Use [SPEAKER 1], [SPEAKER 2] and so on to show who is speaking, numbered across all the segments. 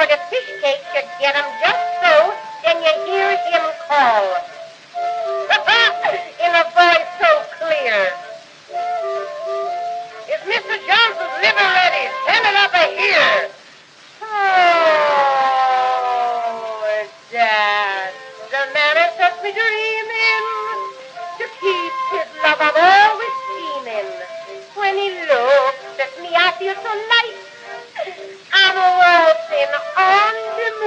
[SPEAKER 1] order fish cakes, you get 'em just so, then you hear him call. In a voice so clear. Is Mr. Johnson's liver ready? Send it up here. Oh, Dad, the man has set me dreaming. To keep his love, I'm always scheming. When he looks at me, I feel so light.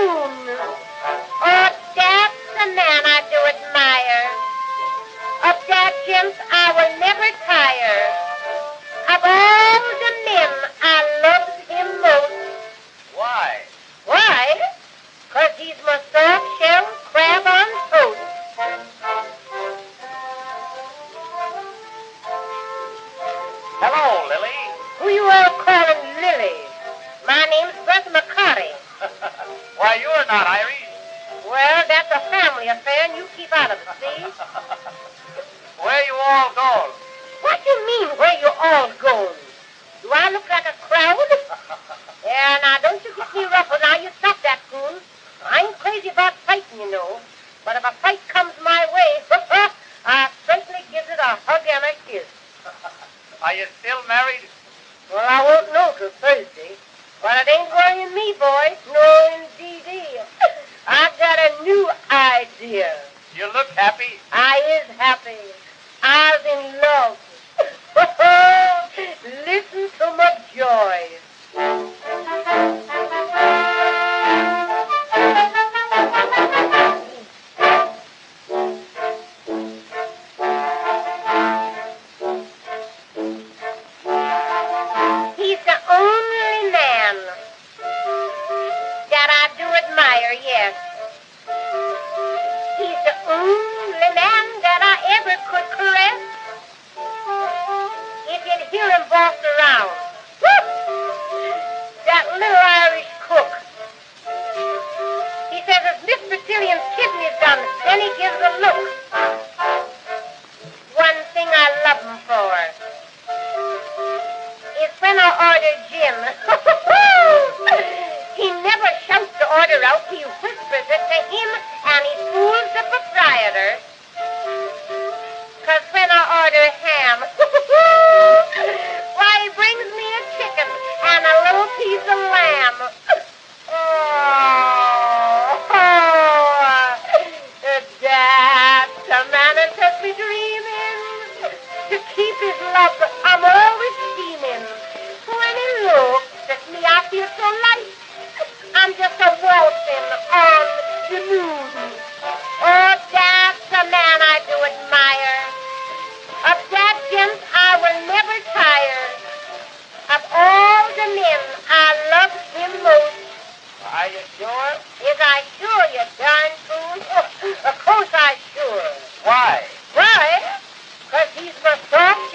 [SPEAKER 1] The
[SPEAKER 2] Not Irish.
[SPEAKER 1] Well, that's a family affair, and you keep out of it, see?
[SPEAKER 2] Where you all going?
[SPEAKER 1] What do you mean, where you all going? Do I look like a crowd? yeah, now, don't you get me ruffled. Now, you stop that, coon. I ain't crazy about fighting, you know. But if a fight comes my way, I certainly gives it a hug and a kiss.
[SPEAKER 2] Are you still married?
[SPEAKER 1] Well, I won't know till Thursday. But it ain't worrying me, boy. No. I've got a new idea.
[SPEAKER 2] You look happy.
[SPEAKER 1] I is happy. I's in love. Hear him around. That little Irish cook. He says if Mr. Cillian's kidney's done, then he gives a look. One thing I love him for is when I order Jim. he never shouts the order out, he whispers it to him, and he love I'm always scheming. When he looks at me, I feel so light. I'm just a waltzing on the moon. Oh, that's a man I do admire. Of that gent I will never tire. Of all the men, I love him most.
[SPEAKER 2] Are you sure?
[SPEAKER 1] Is I sure, you darn fool? of course I sure. Why? Why? Because he's my soft